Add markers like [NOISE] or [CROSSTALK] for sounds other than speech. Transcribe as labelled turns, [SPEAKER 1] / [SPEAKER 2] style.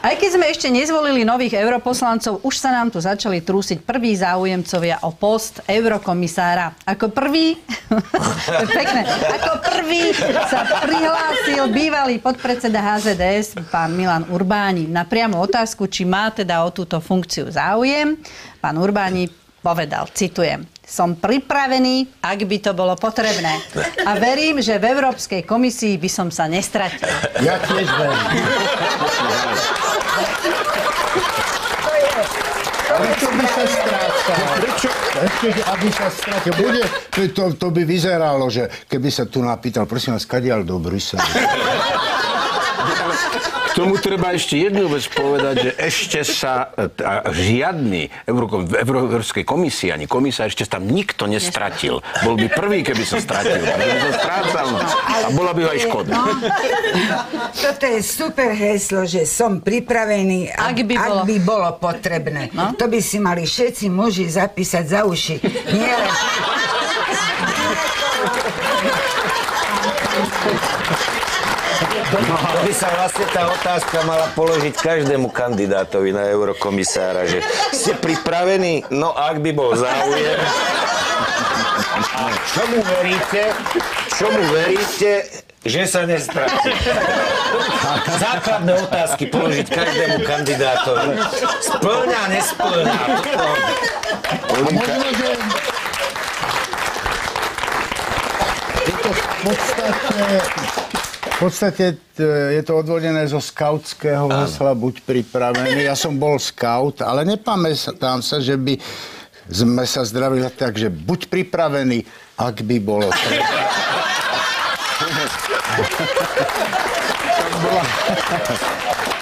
[SPEAKER 1] Aj keď sme ešte nezvolili nových europoslancov, už sa nám tu začali trúsiť prví záujemcovia o post eurokomisára. Ako prvý, [LAUGHS] pekné, ako prvý sa prihlásil bývalý podpredseda HZDS, pán Milan Urbáni, na priamu otázku, či má teda o túto funkciu záujem. Pán Urbáni povedal, citujem, som pripravený, ak by to bolo potrebné. A verím, že v Európskej komisii by som sa nestratil.
[SPEAKER 2] Ja tiež verím. [LAUGHS] Prečo by sa strácal? Prečo? Ešte, aby sa strátil. Bude, to, to by vyzeralo, že keby sa tu napýtal, prosím vás, kadiaľ do Bruselu.
[SPEAKER 3] K tomu treba ešte jednu vec povedať, že ešte sa e, a, žiadny Euró, v Európskej komisii, ani komisár, ešte tam nikto nestratil. Bol by prvý, keby sa stratil. Keby sa strácal, a bola by ho aj škoda.
[SPEAKER 4] No, toto je super heslo, že som pripravený, ak,
[SPEAKER 1] Ak by
[SPEAKER 4] ak
[SPEAKER 1] bolo.
[SPEAKER 4] by bolo potrebné.
[SPEAKER 1] No.
[SPEAKER 4] To by si mali všetci muži zapísať za uši. Nie len...
[SPEAKER 5] by sa vlastne tá otázka mala položiť každému kandidátovi na eurokomisára, že ste pripravení? No ak by bol záujem. A čomu veríte? Čomu veríte? Že sa nestratí. Základné otázky položiť každému kandidátovi. Splňa, nesplňa.
[SPEAKER 2] Je to v podstate... V podstate t- je to odvodené zo skautského hesla Buď pripravený. Ja som bol skaut, ale nepamätám sa, že by sme sa zdravili tak, že buď pripravený, ak by bolo treba. [LAUGHS]